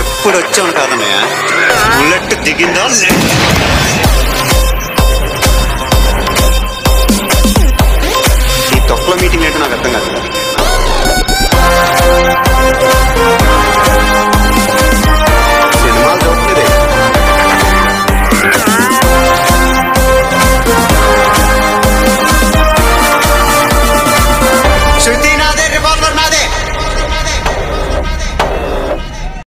ఎప్పుడు వచ్చాం కాదన్నయ్య. బుల్లెట్ దిగిందా ఈ తొక్కల మీటింగ్ అంటే నాకు అర్థం కాదు.